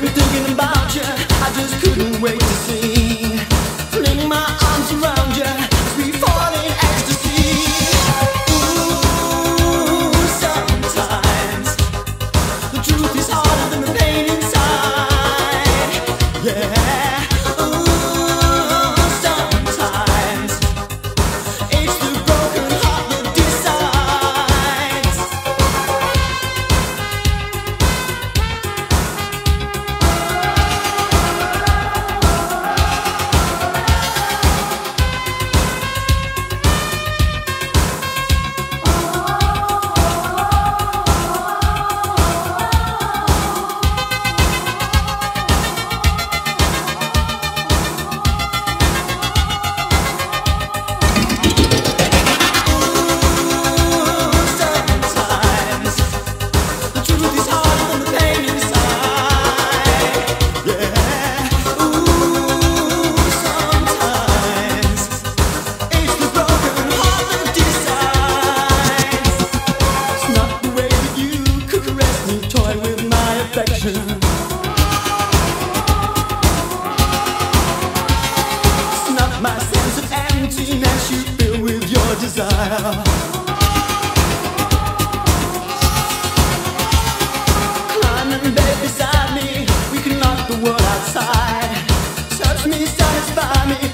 Been thinking about you, I just couldn't wait to see. desire. Climb in beside me, we can lock the world outside. Touch me, satisfy me.